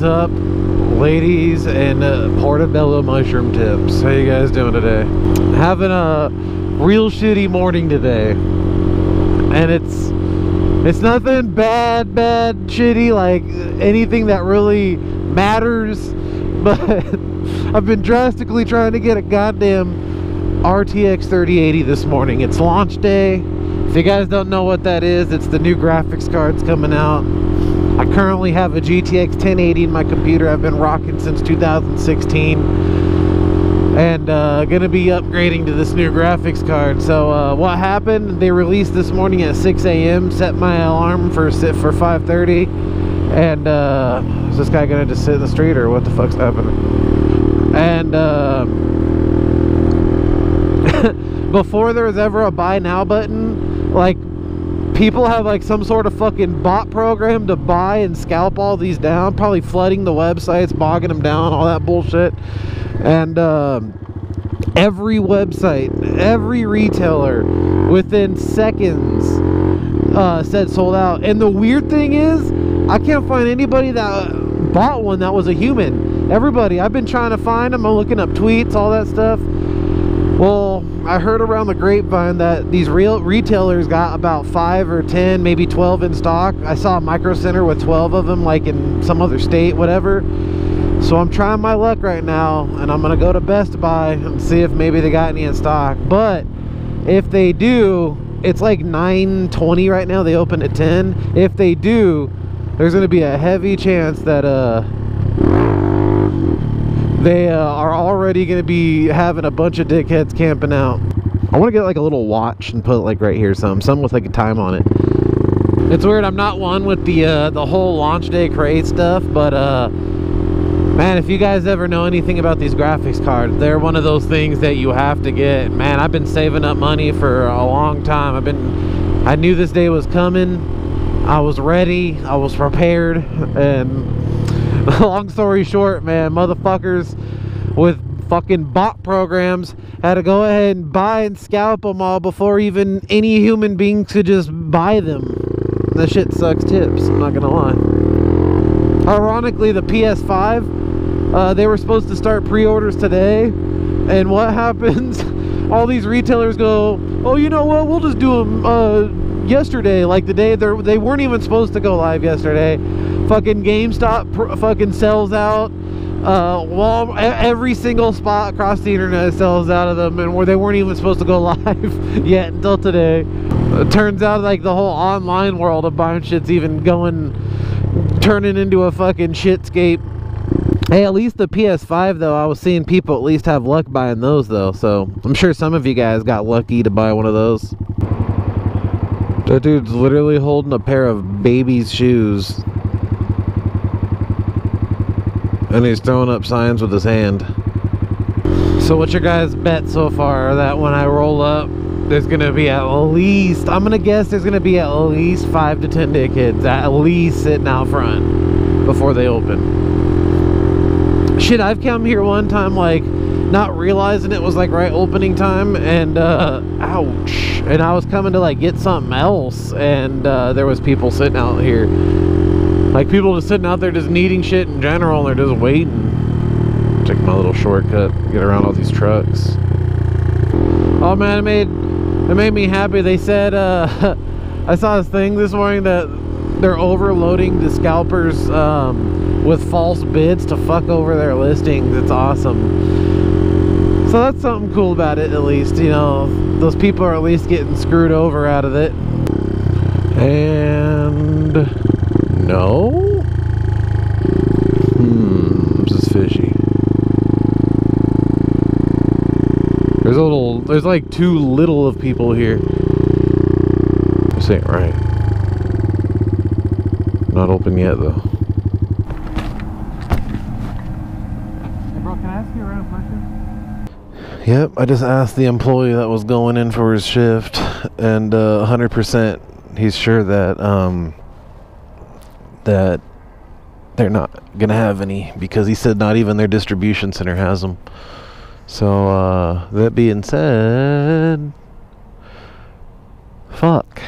is up, ladies and uh, portobello mushroom tips? How you guys doing today? Having a real shitty morning today, and it's it's nothing bad, bad, shitty like anything that really matters. But I've been drastically trying to get a goddamn RTX 3080 this morning. It's launch day. If you guys don't know what that is, it's the new graphics cards coming out. I currently have a GTX 1080 in my computer. I've been rocking since 2016 and uh, gonna be upgrading to this new graphics card. So uh, what happened? They released this morning at 6 a.m set my alarm for for 5:30, and uh, is this guy gonna just sit in the street or what the fuck's happening? And uh, before there was ever a buy now button like people have like some sort of fucking bot program to buy and scalp all these down probably flooding the websites bogging them down all that bullshit. And um, every website every retailer within seconds uh, said sold out. And the weird thing is i can't find anybody that bought one that was a human. Everybody i've been trying to find them i'm looking up tweets all that stuff well, I heard around the grapevine that these real retailers got about five or ten, maybe 12 in stock. I saw a micro center with 12 of them, like in some other state, whatever. So I'm trying my luck right now, and I'm gonna go to Best Buy and see if maybe they got any in stock. But if they do, it's like 9:20 right now. They open at 10. If they do, there's gonna be a heavy chance that uh they uh, are already going to be having a bunch of dickheads camping out. I want to get like a little watch and put like right here, some, some with like a time on it. It's weird. I'm not one with the uh, the whole launch day craze stuff, but uh, man, if you guys ever know anything about these graphics cards, they're one of those things that you have to get. Man, I've been saving up money for a long time. I've been, I knew this day was coming. I was ready. I was prepared, and long story short, man, motherfuckers with fucking bot programs had to go ahead and buy and scalp them all before even any human being could just buy them. That shit sucks tips, I'm not gonna lie. Ironically, the PS5, uh, they were supposed to start pre-orders today, and what happens? all these retailers go, oh, you know what, we'll just do them uh, yesterday, like the day they weren't even supposed to go live yesterday fucking GameStop fucking sells out. Uh, Wal every single spot across the internet sells out of them, and where they weren't even supposed to go live yet until today. It turns out like the whole online world of buying shit's even going, turning into a fucking shitscape. Hey, at least the PS5 though, I was seeing people at least have luck buying those though, so I'm sure some of you guys got lucky to buy one of those. That dude's literally holding a pair of baby's shoes and he's throwing up signs with his hand. So what's your guys' bet so far that when I roll up, there's gonna be at least, I'm gonna guess there's gonna be at least five to 10 dickheads at least sitting out front before they open. Shit, I've come here one time like not realizing it was like right opening time and uh, ouch. And I was coming to like get something else and uh, there was people sitting out here like people just sitting out there just needing shit in general and they're just waiting. Take my little shortcut, get around all these trucks. Oh man, it made it made me happy. They said uh, I saw this thing this morning that they're overloading the scalpers um, with false bids to fuck over their listings. It's awesome. So that's something cool about it at least, you know. Those people are at least getting screwed over out of it. And no? Hmm, this is fishy. There's a little, there's like too little of people here. This ain't right. Not open yet though. Hey bro, can I ask you a random question? Yep, I just asked the employee that was going in for his shift, and uh, 100% he's sure that um, that they're not gonna have any because he said not even their distribution center has them. So uh, that being said, fuck.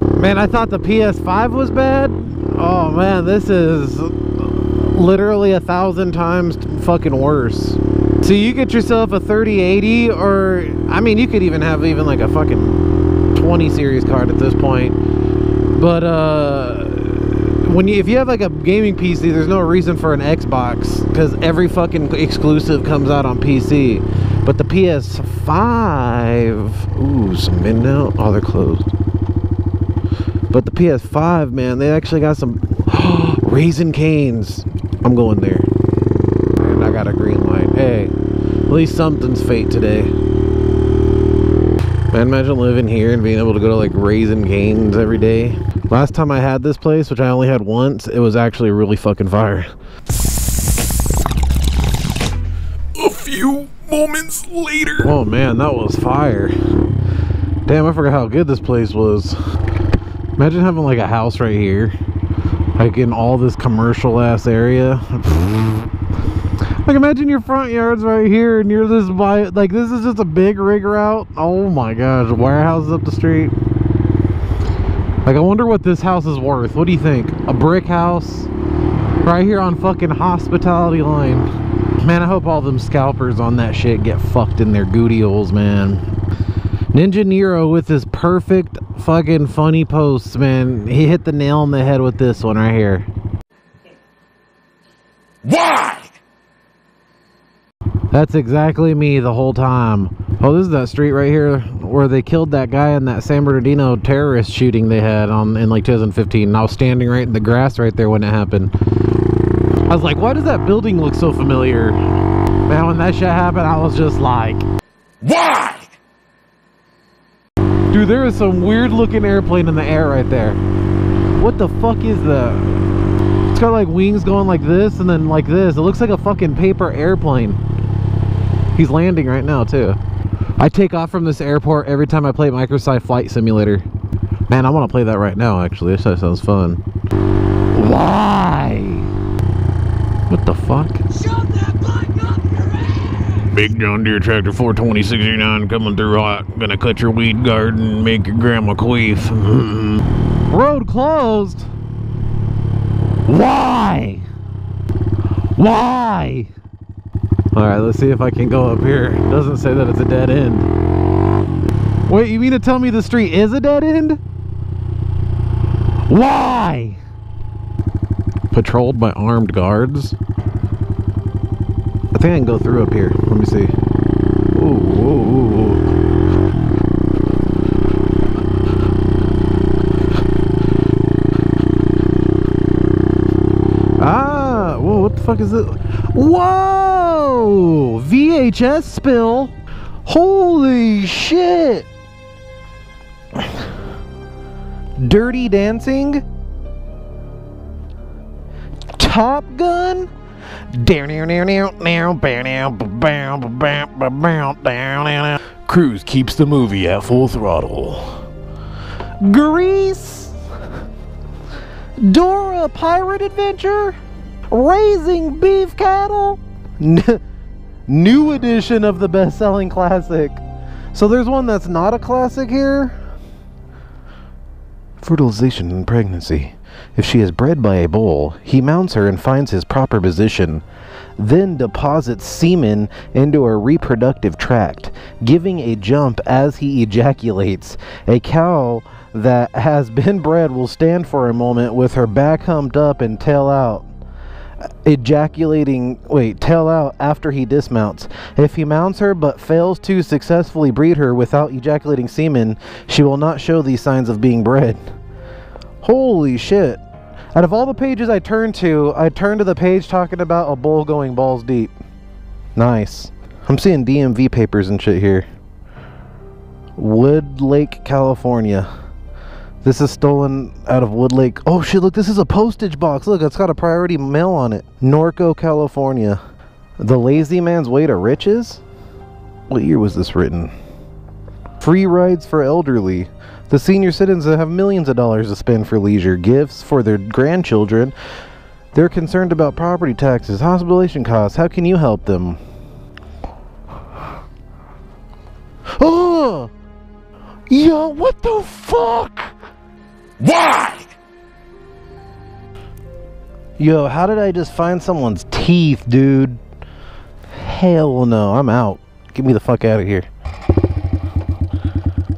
Man, I thought the PS5 was bad. Oh man, this is literally a thousand times fucking worse. So you get yourself a 3080 or I mean you could even have even like a fucking 20 series card at this point. But uh when you if you have like a gaming PC, there's no reason for an Xbox because every fucking exclusive comes out on PC. But the PS5, ooh, some men now. Oh, they're closed. But the PS5, man, they actually got some Raising Cane's. I'm going there. And I got a green light. Hey, at least something's fate today. Man, imagine living here and being able to go to like Raising Cane's every day. Last time I had this place, which I only had once, it was actually really fucking fire. A few moments later. Oh man, that was fire. Damn, I forgot how good this place was. Imagine having like a house right here. Like in all this commercial ass area. Like imagine your front yard's right here and you're just by like this is just a big rig route. Oh my gosh, warehouses up the street. Like I wonder what this house is worth. What do you think? A brick house? Right here on fucking Hospitality Lane. Man, I hope all them scalpers on that shit get fucked in their goody holes, man. Ninja Nero with his perfect fucking funny posts, man. He hit the nail on the head with this one right here. Why? That's exactly me the whole time. Oh, this is that street right here where they killed that guy in that San Bernardino terrorist shooting they had on in like 2015. And I was standing right in the grass right there when it happened. I was like, why does that building look so familiar? Man, when that shit happened, I was just like, Why? dude, there is some weird looking airplane in the air right there. What the fuck is that? It's got like wings going like this and then like this. It looks like a fucking paper airplane. He's landing right now too. I take off from this airport every time I play Microsoft Flight Simulator. Man, I want to play that right now actually. This sounds fun. Why? What the fuck? Big John Deere tractor 42069 coming through hot. Gonna cut your weed garden, make your grandma queef. Road closed. Why? Why? All right, let's see if I can go up here. It doesn't say that it's a dead end. Wait, you mean to tell me the street is a dead end? Why? Patrolled by armed guards? I think I can go through up here. Let me see. Ooh, ooh, ooh. Ah, whoa, what the fuck is it? Whoa! VHS spill. Holy shit! Dirty Dancing? Top Gun? Cruise keeps the movie at full throttle. Grease? Dora Pirate Adventure? Raising Beef Cattle? New edition of the best selling classic. So there's one that's not a classic here? Fertilization and pregnancy. If she is bred by a bull, he mounts her and finds his proper position, then deposits semen into her reproductive tract, giving a jump as he ejaculates. A cow that has been bred will stand for a moment with her back humped up and tail out. Ejaculating, wait, tail out after he dismounts. If he mounts her but fails to successfully breed her without ejaculating semen, she will not show these signs of being bred. Holy shit. Out of all the pages I turned to, I turned to the page talking about a bull going balls deep. Nice. I'm seeing DMV papers and shit here. Woodlake, California. This is stolen out of Woodlake. Oh shit, look, this is a postage box. Look, it's got a priority mail on it. Norco, California. The Lazy Man's Way to Riches? What year was this written? Free rides for elderly. The senior citizens that have millions of dollars to spend for leisure, gifts for their grandchildren. They're concerned about property taxes, hospitalization costs. How can you help them? Oh! Yo, what the fuck? Why? Yo, how did I just find someone's teeth, dude? Hell no, I'm out. Get me the fuck out of here.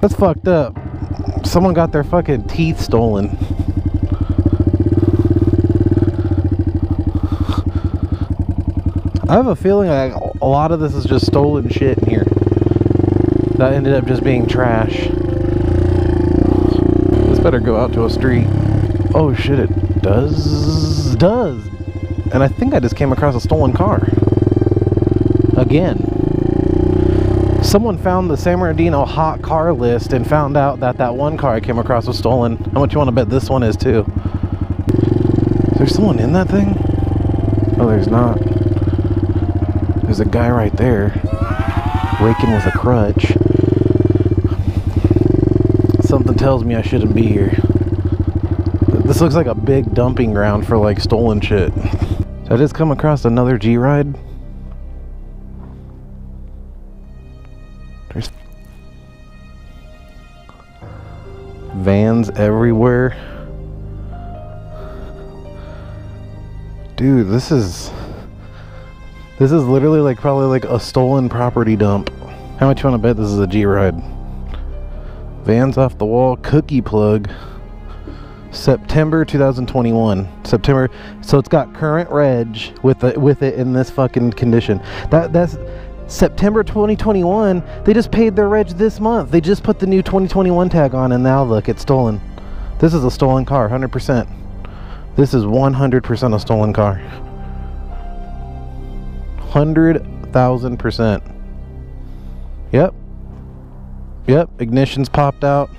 That's fucked up. Someone got their fucking teeth stolen. I have a feeling like a lot of this is just stolen shit in here. That ended up just being trash. This better go out to a street. Oh shit, it does. Does. And I think I just came across a stolen car. Again. Someone found the San Bernardino hot car list and found out that that one car I came across was stolen. How much you want to bet this one is too? Is there someone in that thing? Oh, there's not. There's a guy right there raking with a crutch. Something tells me I shouldn't be here. This looks like a big dumping ground for like stolen shit. Did I just come across another G ride? There's vans everywhere. Dude, this is this is literally like probably like a stolen property dump. How much you want to bet this is a G ride? Vans off the wall, cookie plug. September 2021. September. So it's got current reg with the, with it in this fucking condition. That that's September 2021. They just paid their reg this month. They just put the new 2021 tag on, and now look, it's stolen. This is a stolen car, 100%. This is 100% a stolen car. 100,000%. Yep. Yep, ignition's popped out.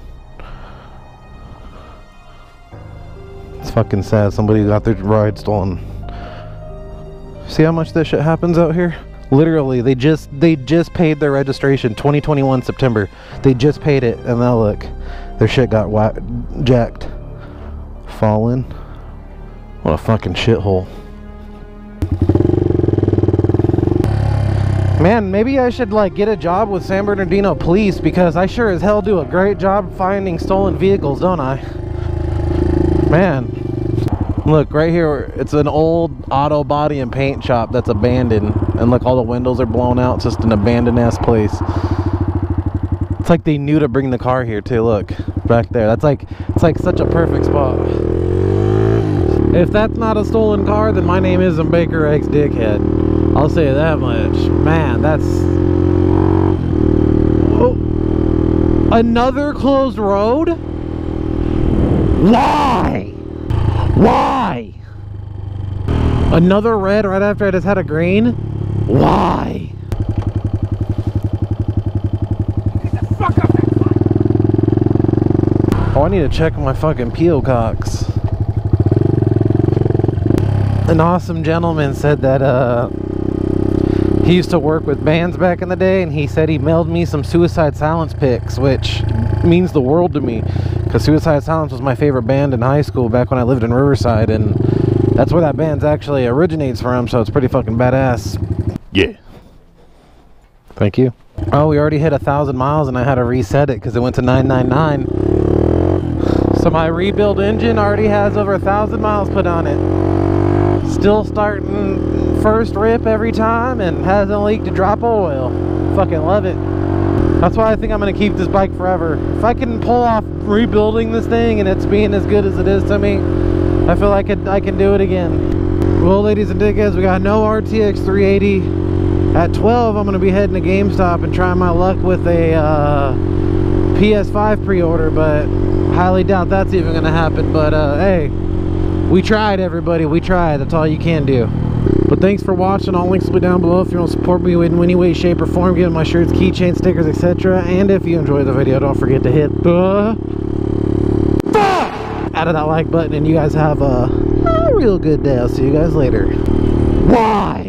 It's fucking sad. Somebody got their ride stolen. See how much this shit happens out here? Literally, they just they just paid their registration 2021 September. They just paid it, and now look, their shit got wha- jacked. Fallen. What a fucking shithole. Man, maybe I should like get a job with San Bernardino Police because I sure as hell do a great job finding stolen vehicles, don't I? Man, look right here. It's an old auto body and paint shop that's abandoned, and look, all the windows are blown out. It's just an abandoned ass place. It's like they knew to bring the car here too. Look back there. That's like it's like such a perfect spot. If that's not a stolen car, then my name isn't Baker X Dickhead. I'll say that much. Man, that's oh. another closed road. Why? Why? Another red right after I just had a green? Why? Oh, I need to check my fucking peel cocks. An awesome gentleman said that uh, he used to work with bands back in the day, and he said he mailed me some Suicide Silence pics, which means the world to me. Because Suicide Silence was my favorite band in high school back when I lived in Riverside, and that's where that band actually originates from, so it's pretty fucking badass. Yeah. Thank you. Oh, we already hit a thousand miles, and I had to reset it because it went to 999. So my rebuild engine already has over a thousand miles put on it. Still starting first rip every time and hasn't leaked a drop of oil. Fucking love it. That's why I think I'm gonna keep this bike forever. If I can pull off rebuilding this thing and it's being as good as it is to me, I feel like it, I can do it again. Well, ladies and dickheads, we got no RTX 380. At 12, I'm gonna be heading to GameStop and trying my luck with a uh, PS5 pre-order, but highly doubt that's even gonna happen. But uh, hey, we tried, everybody. We tried. That's all you can do. But thanks for watching. All links will be down below if you want to support me in any way, shape, or form. Get my shirts, keychains, stickers, etc. And if you enjoyed the video, don't forget to hit the out of that like button. And you guys have a, a real good day. I'll see you guys later. Why?